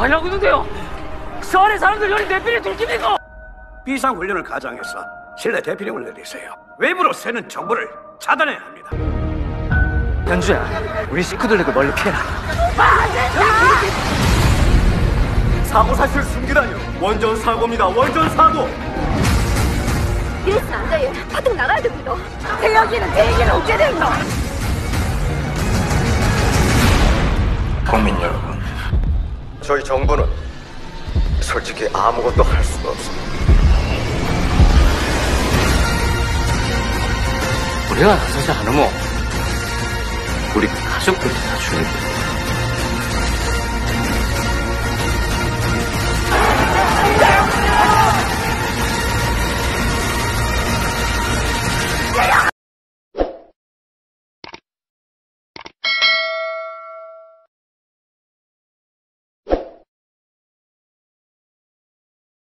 하려고 있는데요. 서울의 사람들 여기 대필이 들킵니까? 비상 훈련을 가장해서 실내 대피령을 내리세요. 외부로 새는 정보를 차단해야 합니다. 연주야, 우리 식구들 내고 멀리 피해라. 사고 사실 숨기다니요. 원전 사고입니다. 원전 사고. 이래서는 안 돼요. 파동 나가야 됩니다. 대여기는 대기는 없게 된다. 국민 여러분, 저희 정부는 솔직히 아무것도 할 수가 없습니다. 우리가 나서지 않으면 우리 가족들이 다 죽는데.